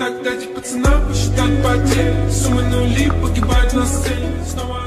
Так дайте пацанам посчитать потери. Суммы нули погибать на сцене. Снова